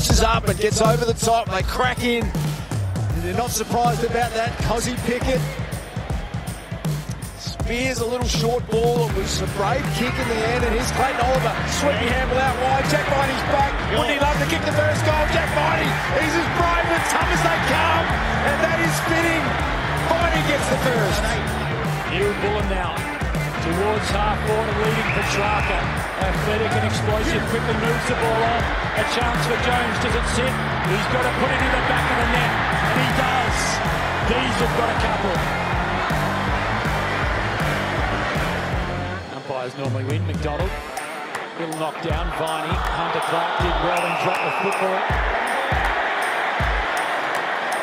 stretches up and gets over the top. They crack in. They're not surprised about that. Kozzy Pickett spears a little short ball. It was a brave kick in the end, and here's Clayton Oliver. Sweeping handle out wide. Jack Viney's back. Wouldn't he love to kick the first goal? Jack Viney, he's as brave and tough as they come. And that is fitting. Viney gets the first. Neal-Bullen now towards half forward leading Petracca. Athletic and explosive, quickly moves the ball on. A chance for Jones. Does it sit? He's got to put it in the back of the net. And he does. These have got a couple. Umpires normally win. McDonald. Little knockdown. Viney. Hunter Clark did well and dropped the football.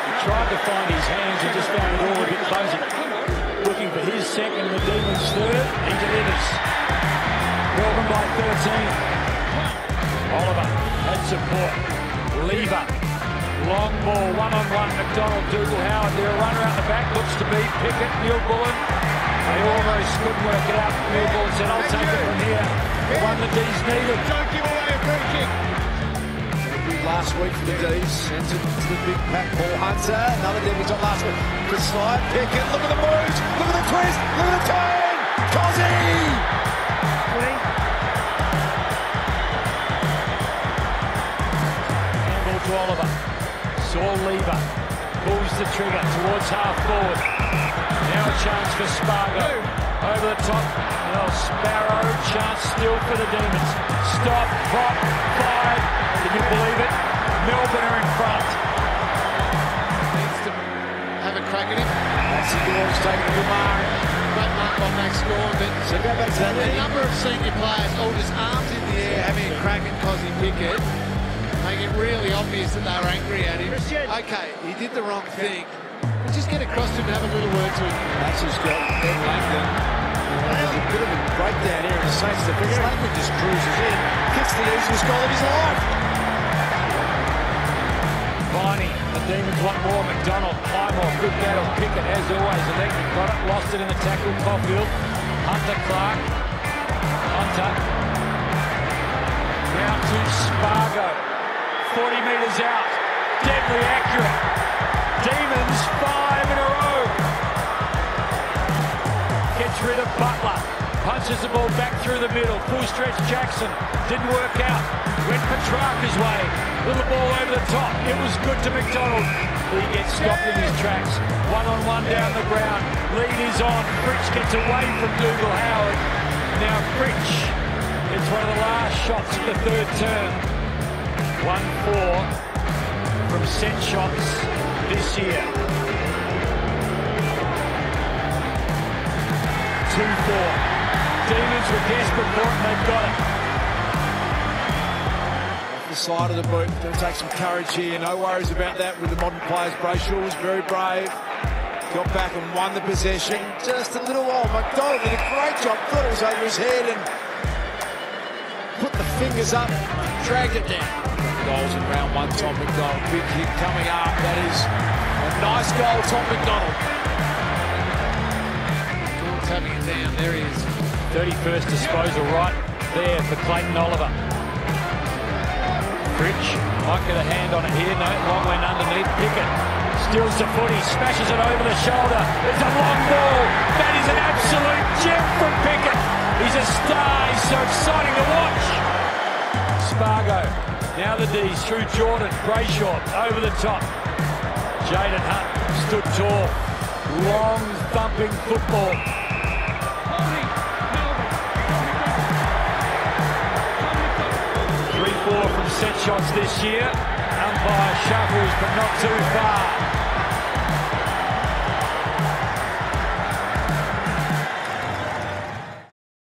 He tried to find his hands and just found it all a bit fuzzy. Looking for his second the Demons third. He delivers. Melbourne by 13. Oliver had support. Lever. Long ball, one-on-one. McDonald, Dougal Howard. There, a runner out the back. Looks to be Pickett, Neil Bullen. They almost couldn't work it out. Neal-Bullen said, I'll take it from here. The one the D's needed. Don't give away a free kick. Last week for the D's. Sends it to the big Pat Paul Hunter. Another on last week. Good slide. Pickett. Look at the moves. Look at the twist. Look at the turn. Kozzy! Oliver. Saul Lever pulls the trigger towards half forward. Now a chance for Spargo. Over the top. Now Sparrow. Chance still for the Demons. Stop. Pop. Five. Can you believe it? Melbourne are in front. Needs to have a crack at him. That's the Dwarves taking a good mark. Great mark by Max but So go back to that. a number of senior players all just arms in the air having a crack at Kozzy Pickett, making it really obvious that they were angry at him. Okay, he did the wrong thing. But just get across to him and have a little word to him. That's just got Ben Langdon. There's a bit of a breakdown here in the Saints defence. Langdon just cruises in, kicks the easiest goal of his life. Viney, the Demons want more. McDonald, Highmore, good battle. Pickett, as always. Electric got it, lost it in the tackle. Caulfield, Hunter Clark. Hunter. Now to Spargo. 40 metres out. Deadly accurate. Demons, five in a row. Gets rid of Butler. Punches the ball back through the middle. Full stretch Jackson. Didn't work out. Went Petracca's way. Little ball over the top. It was good to McDonald. He gets stopped in his tracks. One on one down the ground. Lead is on. Fritsch gets away from Dougal Howard. Now Fritsch It's one of the last shots of the third term. 1-4 from set shots this year. 2-4. Demons were desperate for it they've got it. Off the side of the boot. To take some courage here. No worries about that with the modern players. Brayshaw was very brave. Got back and won the possession. Just a little while. McDonald did a great job. Thought it was over his head and put the fingers up, dragged it down. Goals in round one, Tom McDonald. Big hit coming up. That is a nice goal, Tom McDonald. Gawn's having it down. There he is. 31st disposal right there for Clayton Oliver. Fritsch might get a hand on it here. No, long went underneath. Pickett steals the footy, smashes it over the shoulder. It's a long ball. That is an absolute gem from Pickett. He's a star. He's so exciting to watch. Now the D's through Jordon. Brayshaw over the top. Jayden Hunt stood tall. Long thumping football. 3-4 from set shots this year. Umpire shuffles, but not too far.